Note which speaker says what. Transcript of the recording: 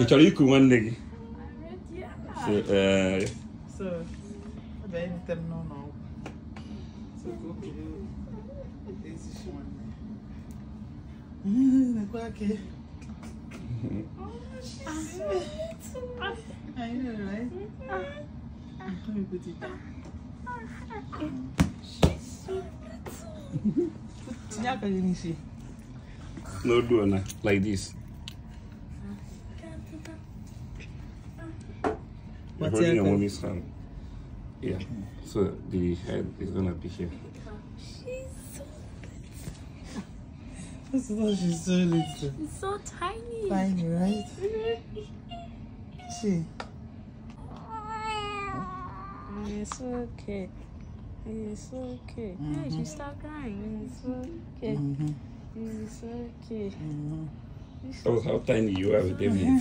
Speaker 1: ị chọrọ iku nwanne gị So,
Speaker 2: So, ọ bịa ebutere m n'ụlọ ọgwụ. So, ka o kuru ezigbo nwanne. Nekwa aka. I know, right? Let me put it down. Tinye aka gị n'isi.
Speaker 1: no do na like this
Speaker 2: What's
Speaker 1: holding your
Speaker 2: your-
Speaker 1: mommy's hand. Yeah. So the head is gonna be here.
Speaker 2: This is how she's so little.
Speaker 3: It's so tiny.
Speaker 2: Tiny, right? See.
Speaker 3: It's okay. It's okay. Hey, she stop crying. It's okay.
Speaker 2: Mm-hmm.
Speaker 3: It's okay.
Speaker 2: Mm-hmm.
Speaker 3: It's
Speaker 1: That was how tiny you are with them.